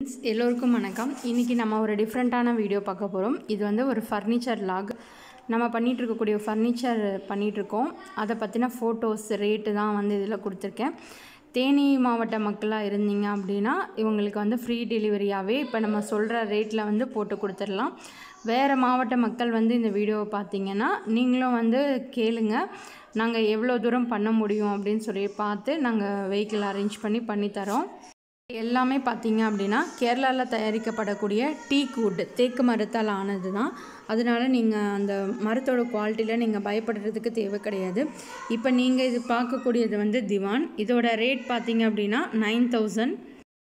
Friends எல்லோருக்கும் வணக்கம். இன்றைக்கி நம்ம ஒரு டிஃப்ரெண்ட்டான வீடியோ பார்க்க போகிறோம் இது வந்து ஒரு ஃபர்னிச்சர் லாக் நம்ம பண்ணிகிட்டு இருக்கக்கூடிய ஃபர்னிச்சர் பண்ணிகிட்ருக்கோம் அதை பற்றின ஃபோட்டோஸ் ரேட்டு தான் வந்து இதில் கொடுத்துருக்கேன். தேனி மாவட்ட மக்களாக இருந்தீங்க அப்படின்னா இவங்களுக்கு வந்து ஃப்ரீ டெலிவரியாகவே இப்போ நம்ம சொல்கிற ரேட்டில் வந்து போட்டு கொடுத்துடலாம். வேறு மாவட்ட மக்கள் வந்து இந்த வீடியோவை பார்த்தீங்கன்னா நீங்களும் வந்து கேளுங்க. நாங்கள் எவ்வளோ தூரம் பண்ண முடியும் அப்படின்னு சொல்லி பார்த்து நாங்கள் வெஹிக்கிள் அரேஞ்ச் பண்ணி பண்ணித்தரோம். எல்லாமே பார்த்தீங்க அப்படின்னா கேரளாவில் தயாரிக்கப்படக்கூடிய டீக் வுட் தேக்கு மரத்தால் ஆனது தான் அதனால நீங்கள் அந்த மரத்தோட குவாலிட்டியில் நீங்கள் பயப்படுறதுக்கு தேவை கிடையாது. இப்போ நீங்கள் இது பார்க்கக்கூடியது வந்து திவான். இதோட ரேட் பார்த்தீங்க அப்படின்னா நைன் தௌசண்ட்.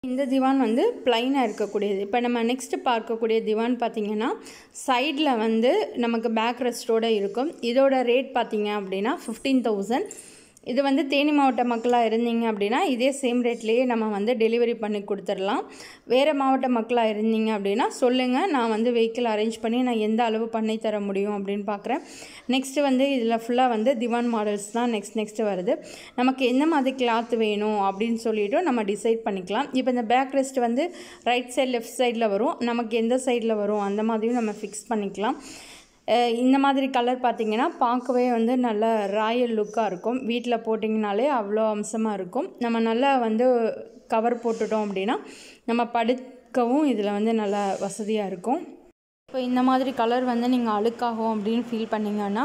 இந்த திவான் வந்து ப்ளைனாக இருக்கக்கூடியது. இப்போ நம்ம நெக்ஸ்ட்டு பார்க்கக்கூடிய திவான் பார்த்திங்கன்னா சைடில் வந்து நமக்கு பேக் ரெஸ்டோடு இருக்கும். இதோட ரேட் பார்த்திங்க அப்படின்னா ஃபிஃப்டீன் தௌசண்ட் இது வந்து தேனி மாவட்ட மக்களாக இருந்தீங்க அப்படின்னா இதே சேம் ரேட்லேயே நம்ம வந்து டெலிவரி பண்ணி கொடுத்துடலாம். வேறு மாவட்ட மக்களாக இருந்தீங்க அப்படின்னா சொல்லுங்கள் நான் வந்து வெஹிக்கிள் அரேஞ்ச் பண்ணி நான் எந்த அளவு பண்ணி தர முடியும் அப்படின்னு பார்க்குறேன் நெக்ஸ்ட்டு வந்து இதில் ஃபுல்லாக வந்து திவான் மாடல்ஸ் தான் நெக்ஸ்ட் நெக்ஸ்ட்டு வருது. நமக்கு எந்த மாதிரி கிளாத் வேணும் அப்படின்னு சொல்லிவிட்டு நம்ம டிசைட் பண்ணிக்கலாம். இப்போ இந்த பேக் ரெஸ்ட் வந்து ரைட் சைடு லெஃப்ட் சைடில் வரும். நமக்கு எந்த சைடில் வரும்? அந்த மாதிரியும் நம்ம ஃபிக்ஸ் பண்ணிக்கலாம். இந்த மாதிரி கலர் பார்த்திங்கன்னா பார்க்கவே வந்து நல்ல ராயல் லுக்காக இருக்கும். வீட்டில் போட்டிங்கனாலே அவ்வளோ அம்சமாக இருக்கும். நம்ம நல்லா வந்து கவர் போட்டுட்டோம் அப்படின்னா நம்ம படுக்கவும் இதில் வந்து நல்லா வசதியாக இருக்கும். இப்போ இந்த மாதிரி கலர் வந்து நீங்கள் அழுக்காகும் அப்படின்னு ஃபீல் பண்ணிங்கன்னா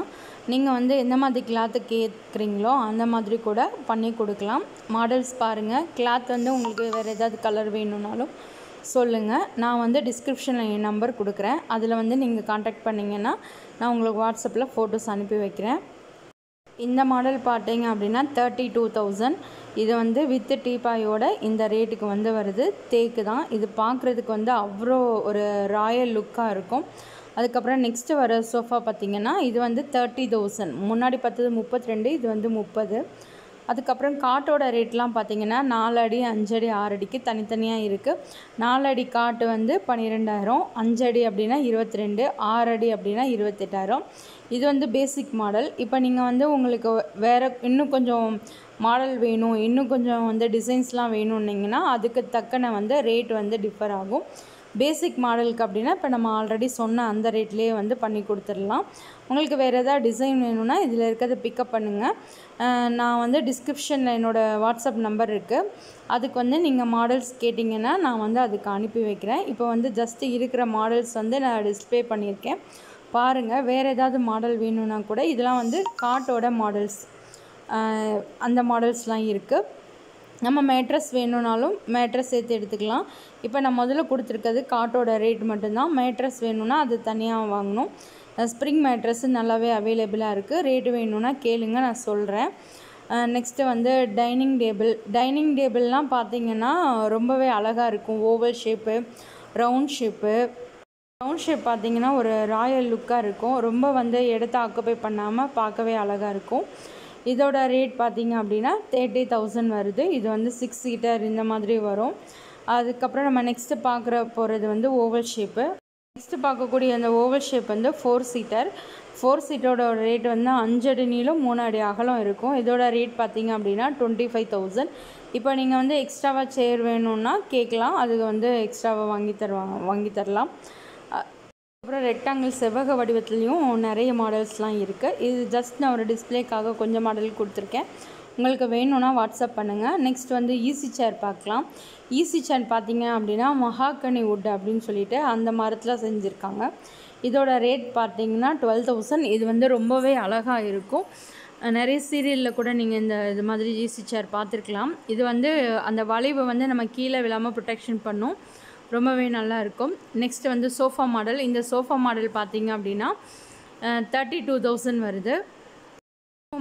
நீங்கள் வந்து எந்த மாதிரி கிளாத்து கேட்குறீங்களோ அந்த மாதிரி கூட பண்ணி கொடுக்கலாம். மாடல்ஸ் பாருங்கள் கிளாத் வந்து உங்களுக்கு வேறு ஏதாவது கலர் வேணும்னாலும் சொல்லுங்கள் நான் வந்து டிஸ்கிரிப்ஷனில் என் நம்பர் கொடுக்குறேன். அதில் வந்து நீங்கள் காண்டாக்ட் பண்ணிங்கன்னா நான் உங்களுக்கு வாட்ஸ்அப்பில் ஃபோட்டோஸ் அனுப்பி வைக்கிறேன். இந்த மாடல் பார்த்தீங்க அப்படின்னா தேர்ட்டி டூ தௌசண்ட் இது வந்து வித்து டீபாயோட இந்த ரேட்டுக்கு வந்து வருது. தேக்கு தான். இது பார்க்குறதுக்கு வந்து அவ்வளோ ஒரு ராயல் லுக்காக இருக்கும். அதுக்கப்புறம் நெக்ஸ்ட்டு வர சோஃபா பார்த்திங்கன்னா இது வந்து தேர்ட்டி தௌசண்ட் முன்னாடி பார்த்தது முப்பத்தி ரெண்டு இது வந்து முப்பது. அதுக்கப்புறம் காட்டோட ரேட்லாம் பார்த்திங்கன்னா நாலடி அஞ்சடி ஆறடிக்கு தனித்தனியாக இருக்குது நாலடி காட்டு வந்து பன்னிரெண்டாயிரம் அஞ்சடி அப்படின்னா இருபத்தி ரெண்டு ஆறடி அப்படின்னா இருபத்தெட்டாயிரம். இது வந்து பேசிக் மாடல் இப்போ நீங்கள் வந்து உங்களுக்கு வேறு இன்னும் கொஞ்சம் மாடல் வேணும் இன்னும் கொஞ்சம் வந்து டிசைன்ஸ்லாம் வேணும்னிங்கன்னா அதுக்கு தக்கன வந்து ரேட் வந்து டிஃபர் ஆகும். பேசிக் மாடலுக்கு அப்படின்னா இப்போ நம்ம ஆல்ரெடி சொன்ன அந்த ரேட்லேயே வந்து பண்ணி கொடுத்துடலாம். உங்களுக்கு வேறு எதாவது டிசைன் வேணும்னா இதில் இருக்கிறத பிக்கப் பண்ணுங்கள் நான் வந்து டிஸ்கிரிப்ஷனில் என்னோடய வாட்ஸ்அப் நம்பர் இருக்குது அதுக்கு வந்து நீங்கள் மாடல்ஸ் கேட்டிங்கன்னா நான் வந்து அதுக்கு அனுப்பி வைக்கிறேன். இப்போ வந்து ஜஸ்ட்டு இருக்கிற மாடல்ஸ் வந்து நான் டிஸ்பிளே பண்ணியிருக்கேன். பாருங்கள் வேறு ஏதாவது மாடல் வேணும்னா கூட இதெல்லாம் வந்து காட்டோட மாடல்ஸ் அந்த மாடல்ஸ்லாம் இருக்குது நம்ம மேட்ரஸ் வேணும்னாலும் மேட்ரஸ் சேர்த்து எடுத்துக்கலாம். இப்போ நான் முதல்ல கொடுத்துருக்கிறது காட்டோட ரேட் மட்டும்தான். மேட்ரஸ் வேணும்னா அது தனியாக வாங்கணும். ஸ்ப்ரிங் மேட்ரஸ் நல்லாவே அவைலபிளாக இருக்குது ரேட்டு வேணும்னா கேளுங்க நான் சொல்கிறேன் நெக்ஸ்ட்டு வந்து டைனிங் டேபிள் டைனிங் டேபிள்லாம் பார்த்திங்கன்னா ரொம்பவே அழகாக இருக்கும். Oval shape round shape round shape பார்த்திங்கன்னா ஒரு ராயல் லுக்காக இருக்கும். ரொம்ப வந்து இடத்த ஆக்குப்பை பண்ணாமல் பார்க்கவே அழகாக இருக்கும். இதோட ரேட் பார்த்திங்க அப்படின்னா தேர்ட்டி தௌசண்ட் வருது. இது வந்து சிக்ஸ் சீட்டர் இந்த மாதிரி வரும். அதுக்கப்புறம் நம்ம நெக்ஸ்ட்டு பார்க்குற போகிறது வந்து ஓவல் ஷேப்பு நெக்ஸ்ட்டு பார்க்கக்கூடிய அந்த ஓவல் ஷேப் வந்து ஃபோர் சீட்டர் ஃபோர் சீட்டோட ரேட் வந்து அஞ்சு அடி நீளம் மூணு அடி அகலம் இருக்கும். இதோட ரேட் பார்த்திங்க அப்படின்னா டுவெண்ட்டி ஃபைவ் தௌசண்ட் இப்போ நீங்கள் வந்து எக்ஸ்ட்ராவாக சேர் வேணும்னா கேட்கலாம். அதுக்கு வந்து எக்ஸ்ட்ராவாக வாங்கி தருவாங்க வாங்கி தரலாம். அப்புறம் ரெக்டாங்கிள் செவ்வக வடிவத்துலேயும் நிறைய மாடல்ஸ்லாம் இருக்குது இது ஜஸ்ட் நான் ஒரு டிஸ்பிளேக்காக கொஞ்சம் மாடல் கொடுத்துருக்கேன். உங்களுக்கு வேணும்னா வாட்ஸ்அப் பண்ணுங்கள் நெக்ஸ்ட் வந்து ஈஸி சேர் பார்க்கலாம். ஈஸி சேர் பார்த்தீங்க அப்படின்னா மகாக்கனி வுட் அப்படின்னு சொல்லிட்டு அந்த மரத்தில் செஞ்சுருக்காங்க. இதோட ரேட் பார்த்தீங்கன்னா டுவெல் தௌசண்ட் இது வந்து ரொம்பவே அழகாக இருக்கும். நிறைய சீரியலில் கூட நீங்கள் இந்த இது மாதிரி ஈஸி சேர் பார்த்துருக்கலாம். இது வந்து அந்த வளைவு வந்து நம்ம கீழே விழாமல் ப்ரொடெக்ஷன் பண்ணும். ரொம்பவே நல்லாயிருக்கும். நெக்ஸ்ட் வந்து சோஃபா மாடல் இந்த சோஃபா மாடல் பார்த்திங்க அப்படின்னா தேர்ட்டி டூ தௌசண்ட் வருது.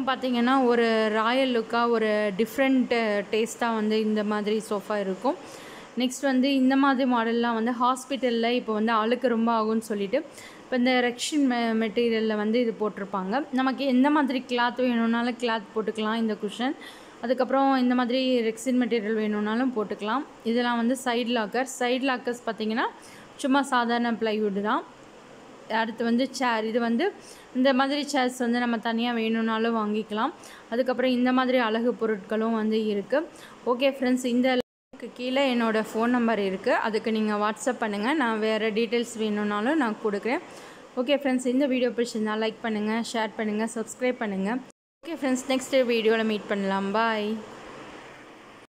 பார்த்திங்கன்னா ஒரு ராயல் லுக்காக ஒரு டிஃப்ரெண்ட் டேஸ்ட்டாக வந்து இந்த மாதிரி சோஃபா இருக்கும். நெக்ஸ்ட் வந்து இந்த மாதிரி மாடல்லாம் வந்து ஹாஸ்பிட்டலில் இப்போ வந்து அழுக்கு ரொம்ப ஆகும்னு சொல்லிட்டு இப்போ இந்த ரெக்ஷன் மெ மெட்டீரியலில் வந்து இது போட்டிருப்பாங்க. நமக்கு எந்த மாதிரி கிளாத் வேணும்னாலும் கிளாத் போட்டுக்கலாம் இந்த குஷன் அதுக்கப்புறம் இந்த மாதிரி ரெக்ஸின் மெட்டீரியல் வேணும்னாலும் போட்டுக்கலாம். இதெல்லாம் வந்து சைட் லாக்கர் சைட் லாக்கர்ஸ் பார்த்திங்கன்னா சும்மா சாதாரண ப்ளைவுட் தான். அடுத்து வந்து சேர் இது வந்து இந்த மாதிரி சேர்ஸ் வந்து நம்ம தனியாக வேணும்னாலும் வாங்கிக்கலாம். அதுக்கப்புறம் இந்த மாதிரி அழகு பொருட்களும் வந்து இருக்குது ஓகே ஃப்ரெண்ட்ஸ் இந்த கீழே என்னோடய ஃபோன் நம்பர் இருக்குது அதுக்கு நீங்கள் வாட்ஸ்அப் பண்ணுங்கள் நான் வேறு டீட்டெயில்ஸ் வேணும்னாலும் நான் கொடுக்குறேன். ஓகே ஃப்ரெண்ட்ஸ் இந்த வீடியோ பிடிச்சிருந்தால் லைக் பண்ணுங்கள் ஷேர் பண்ணுங்கள் சப்ஸ்கிரைப் பண்ணுங்கள் ஓகே ஃப்ரெண்ட்ஸ் நெக்ஸ்ட் வீடியோவில் மீட் பண்ணலாம். பாய்